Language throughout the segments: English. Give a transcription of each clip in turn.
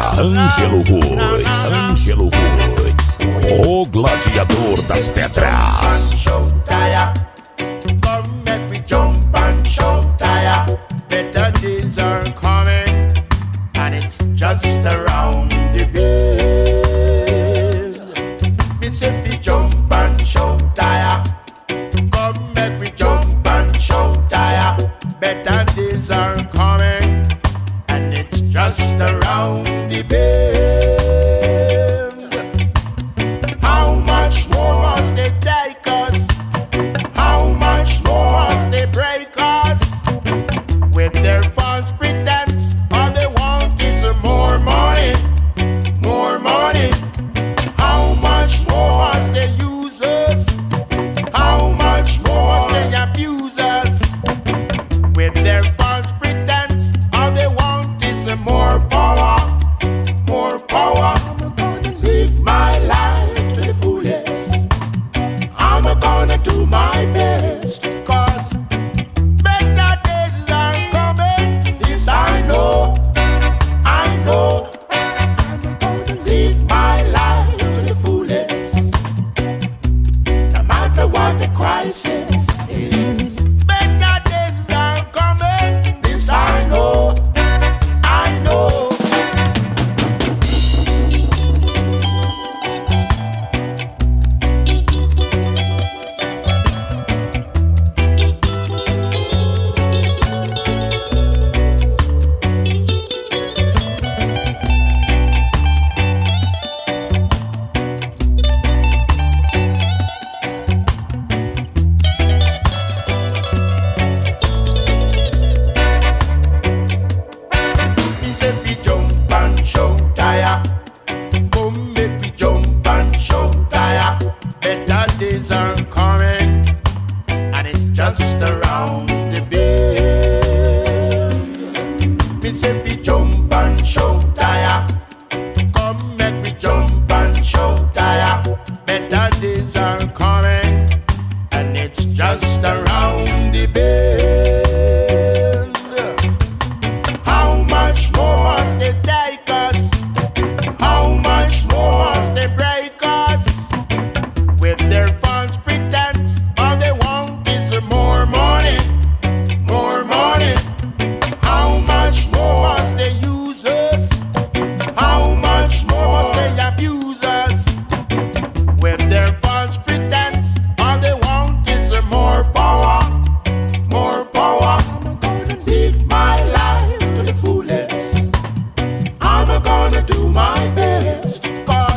Música Ângelo Roots. Ângelo Roots. O gladiador das pedras. Better days are coming. And it's just around the bend. Jump and shout. just. gonna do my best.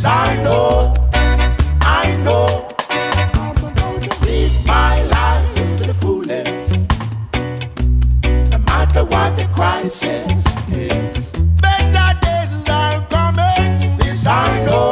Yes, I know, I know. I'm gonna live my life to the fullest No matter what the crisis is. Better days are coming. This I know.